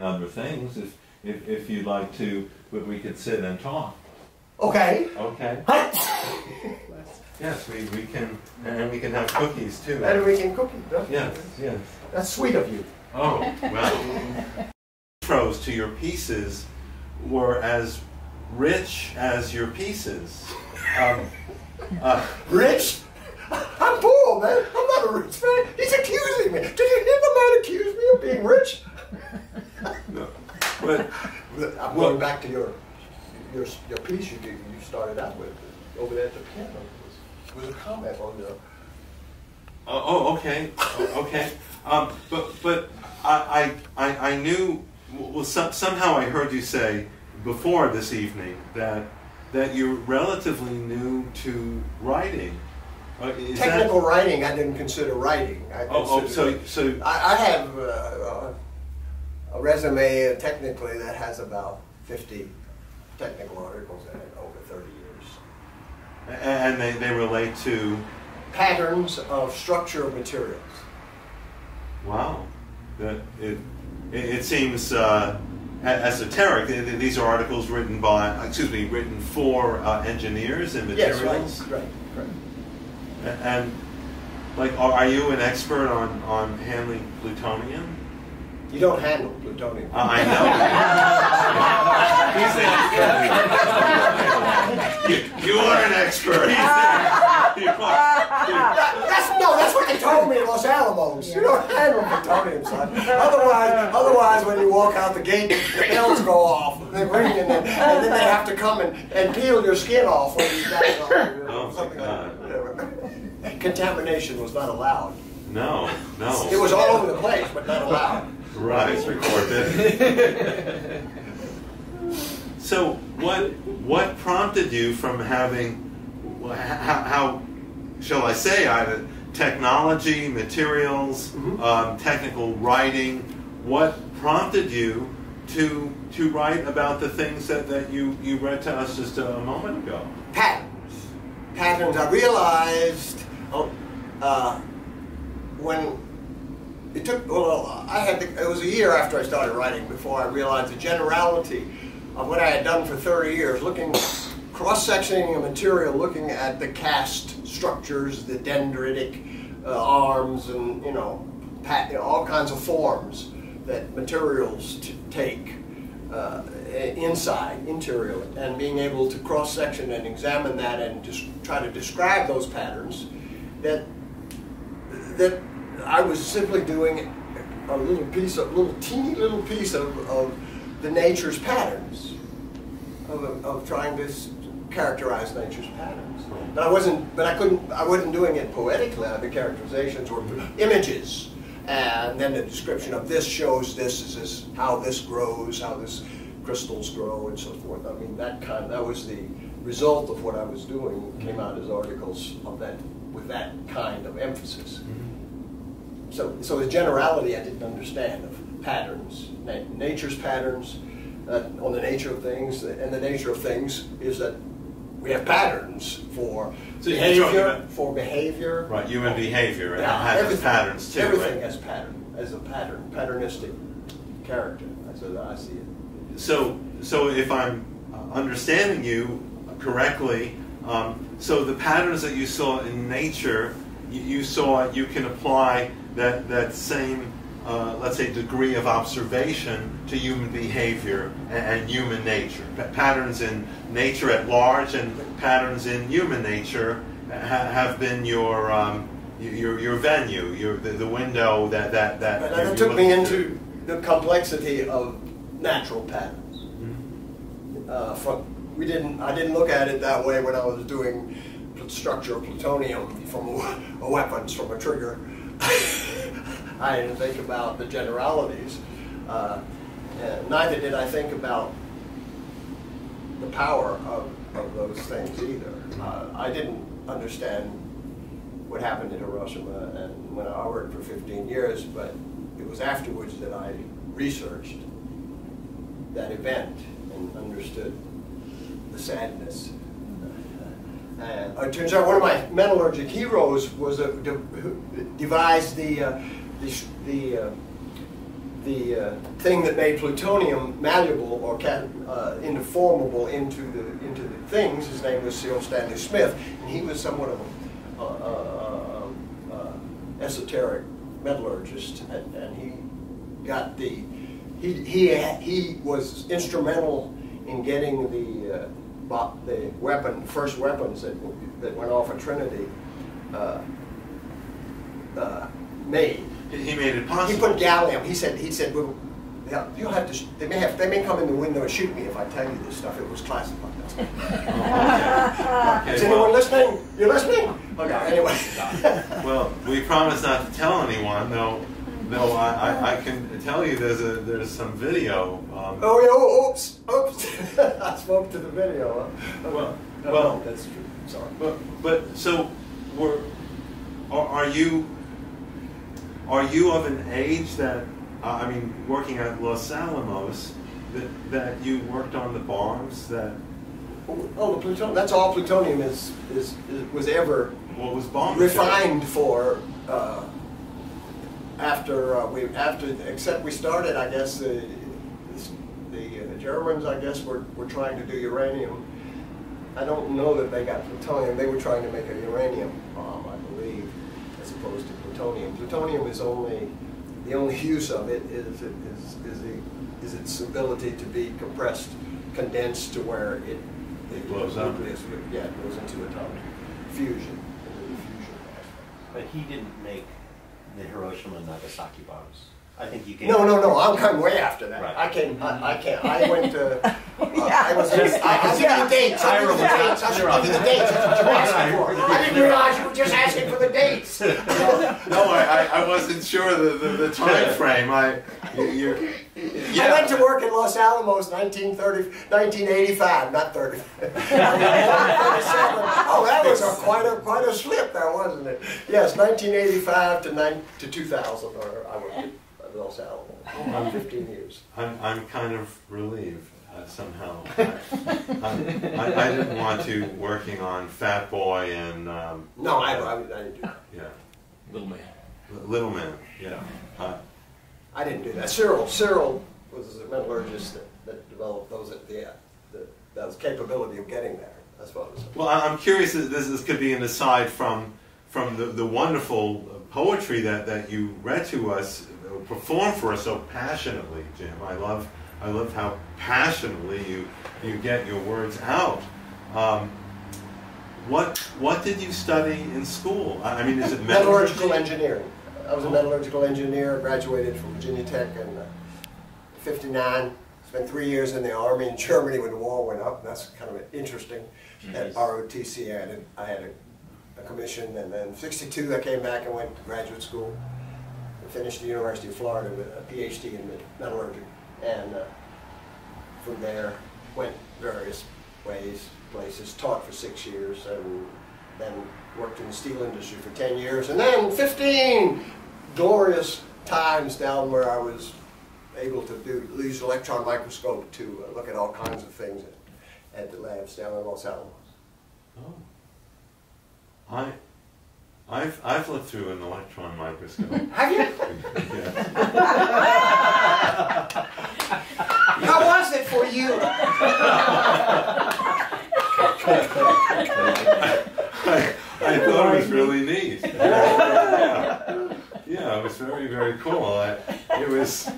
other things if, if, if you'd like to, but we could sit and talk. Okay. Okay. Yes, we, we can, and we can have cookies too. And we can cook it. Yes, yes. That's sweet of you. Oh, well. Intros to your pieces were as rich as your pieces. Um, uh, Rich? I'm poor, man. I'm not a rich man. He's accusing me. Did you hear the man accuse me of being rich? No, but I'm Well- going back to your your your piece you did, you started out with over there at the piano. Was, was a comment on the. Oh, oh, okay, Oh, okay. Um, but but I, I I knew well some, somehow I heard you say before this evening that that you're relatively new to writing. Uh, is that- Technical writing, I didn't consider writing. I oh, oh, so so I, I have uh, uh, a resume technically that has about 50 technical articles in it over 30 years. and they, they relate to Patterns of structure of materials. wow it it, it seems uh, esoteric. Th- th- These are articles written by excuse me written for uh, engineers and materials. Yes, right, right, right. And like, are, are you an expert on, on handling plutonium? You don't handle plutonium. Uh, I know. He's an expert. you, you are an expert. He's there. You are. That's no, that's what they told me in Los Alamos. You don't handle plutonium, son. Otherwise, otherwise, when you walk out the gate, the bells go off, they ring, and then, and then they have to come and, and peel your skin off when you die. Oh, something God. like that. Contamination was not allowed. No, no. It was all over the place, but not allowed. Right, it's recorded. so, what what prompted you from having how, how shall I say either technology, materials, Mhm. um, technical writing? What prompted you to to write about the things that, that you, you read to us just a moment ago? Patterns. Patterns. I realized oh, uh, when it took. Well, I had. To, it was a year after I started writing before I realized the generality of what I had done for 30 years, looking cross-sectioning a material, looking at the cast structures, the dendritic uh, arms, and you know, pat, all kinds of forms that materials take uh, inside, interior, and being able to cross-section and examine that and just try to describe those patterns that that I was simply doing a little piece of, little teeny little piece of, of the nature's patterns, of, of trying to characterize nature's patterns. But I wasn't, but I couldn't, I wasn't doing it poetically. The characterizations were images, and then the description of this shows this is this how this grows, how this crystals grow, and so forth. I mean that kind, that was the result of what I was doing. Came out as articles of that with that kind of emphasis. Mm-hmm. So, so the generality I didn't understand of patterns, na- nature's patterns, uh, on the nature of things, and the nature of things is that we have patterns for So you're behavior, about- for behavior. Right, human behavior and Yeah, has its everything- patterns too. Everything right? has pattern, as a pattern, patternistic character. That's as I see it. So, so if I'm understanding you correctly, um, so the patterns that you saw in nature, you, you saw you can apply that that same, uh, let's say, degree of observation to human behavior and, and human nature. Pa- patterns in nature at large and patterns in human nature ha- have been your um, your your venue, your the, the window that that that. That took me into the complexity of natural patterns. Mhm. uh, from, we didn't, I didn't look at it that way when I was doing structure of plutonium from a, a weapons, from a trigger. I didn't think about the generalities. Uh, and neither did I think about the power of, of those things either. Uh, I didn't understand what happened in Hiroshima and when I worked for 15 years, but it was afterwards that I researched that event and understood the sadness. And it turns out one of my metallurgic heroes was a, de- devised the uh, the the, uh, the uh, thing that made plutonium malleable or uh, into formable into the into the things. His name was Cyril Stanley Smith, and he was somewhat of a uh, uh, esoteric metallurgist, and, and, he got the he he he was instrumental in getting the uh, the weapon first weapons that that went off at Trinity uh, made. He made it possible. He put gallium. He said. He said. Well, you'll have to. They may have. They may come in the window and shoot me if I tell you this stuff. It was classified. oh, okay. Is anyone well, listening? You're listening? Okay. Anyway. well, we promise not to tell anyone, though. No, I, I, I, can tell you there's a there's some video. Um, oh, yeah, oh, oops, oops! I spoke to the video. Huh? Well, no, well, that's true. Sorry. But but so, were are, are you are you of an age that, uh, I mean, working at Los Alamos, that, that you worked on the bombs that? Oh, the plutonium. That's all plutonium is, is, is was ever what was bomb refined for. Uh, after uh, we after except we started, I guess the the uh, Germans, I guess, were were trying to do uranium. I don't know that they got plutonium. They were trying to make a uranium bomb, I believe, as opposed to plutonium. Plutonium is only, the only use of it is, is, is, the, is its ability to be compressed, condensed to where it, it blows up. Yeah, it goes into atomic fusion. But he didn't make the Hiroshima and Nagasaki bombs. I think you came. No, no, no. I'm coming way after that. Right. I came. I, I can't. I went to. Uh, I was. Just, I, I, I the dates. I give you the dates. I should give you the dates. That's what you're asking for. I didn't realize you were just asking for the dates. no, I, I wasn't sure the, the, the time frame. I. You're, yeah. I went to work in Los Alamos 1930, 1985, not 30. oh, that was a, quite a quite a slip there, wasn't it? Yes, 1985 to, nine, to 2000. Or I worked Los Alamos. 15 years. I'm, I'm kind of relieved uh, somehow. I, I, I, didn't want to working on Fat Boy and. Um, no, I, I, I, didn't do that. Yeah. Little Man. Little Man, yeah. Uh, I didn't do that. Cyril, Cyril was a metallurgist that, that developed those at the, the, that capability of getting there. That's what it was. Well, I'm curious. This, this could be an aside from from the, the wonderful poetry that, that you read to us perform for us so passionately, Jim. I love, I love how passionately you, you get your words out. Um, what, what did you study in school? I mean, is it metallurgical engineering? I was a metallurgical engineer, graduated from Virginia Tech in uh, 59. Spent three years in the army in Germany when the war went up. That's kind of interesting. At ROTC, I had, a, I had a, a commission, and then 62 I came back and went to graduate school finished the University of Florida with a PhD in metallurgy, and uh, from there went various ways, places, taught for six years, and then worked in the steel industry for 10 years, and then 15 glorious times down where I was able to do use electron microscope to uh, look at all kinds of things at, at the labs down in Los Alamos. Oh. I I've, I've looked through an electron microscope. Have you? How was it for you? I, I, thought it was really neat. Yeah. yeah, it was very, very cool. I, it was,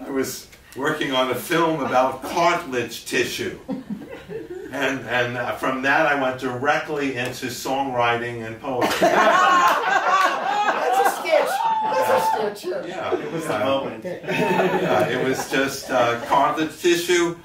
I was working on a film about cartilage tissue. And, and uh, from that, I went directly into songwriting and poetry. That's a sketch. That's a sketch. Yeah, it was the moment. yeah, it was just uh, cartilage tissue.